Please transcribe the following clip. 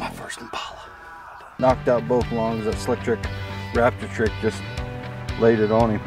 My first Impala. Knocked out both lungs. That slick trick, raptor trick just laid it on him.